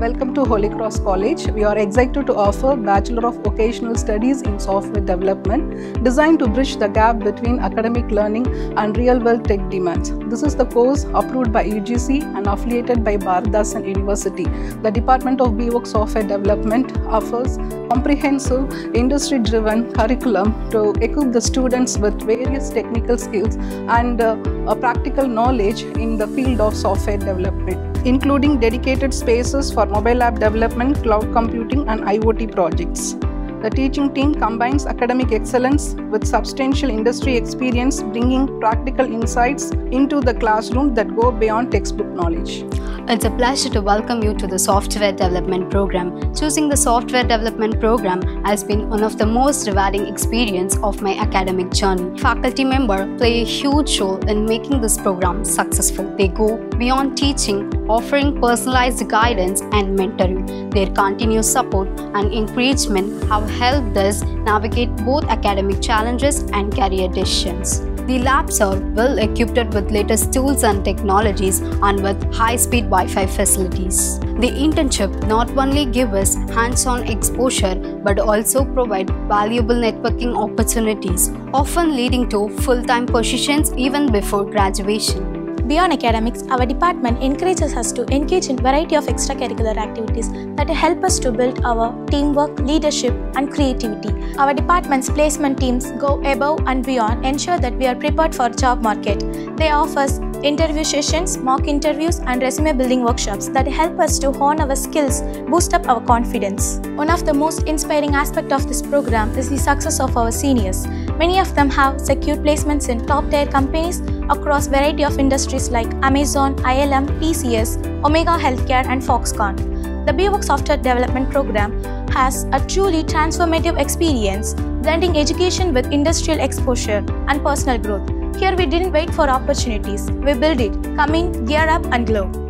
Welcome to Holy Cross College. We are excited to offer Bachelor of Vocational Studies in Software Development designed to bridge the gap between academic learning and real-world tech demands. This is the course approved by UGC and affiliated by Bharathidasan University. The Department of BVOC Software Development offers comprehensive industry-driven curriculum to equip the students with various technical skills and uh, a practical knowledge in the field of software development including dedicated spaces for mobile app development, cloud computing, and IoT projects. The teaching team combines academic excellence with substantial industry experience, bringing practical insights into the classroom that go beyond textbook knowledge. It's a pleasure to welcome you to the Software Development Program. Choosing the Software Development Program has been one of the most rewarding experience of my academic journey. Faculty members play a huge role in making this program successful. They go beyond teaching, offering personalized guidance and mentoring. Their continuous support and encouragement have helped us navigate both academic challenges and career decisions. The labs are well equipped with latest tools and technologies and with high-speed Wi-Fi facilities. The internship not only gives us hands-on exposure but also provide valuable networking opportunities, often leading to full-time positions even before graduation. Beyond academics, our department encourages us to engage in variety of extracurricular activities that help us to build our teamwork, leadership and creativity. Our department's placement teams go above and beyond ensure that we are prepared for job market. They offer interview sessions, mock interviews and resume building workshops that help us to hone our skills, boost up our confidence. One of the most inspiring aspects of this program is the success of our seniors. Many of them have secured placements in top tier companies across variety of industries like Amazon, ILM, TCS, Omega Healthcare and Foxconn. The BVOC Software Development Program has a truly transformative experience, blending education with industrial exposure and personal growth. Here we didn't wait for opportunities, we built it. Come in, gear up and glow.